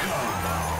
Combo.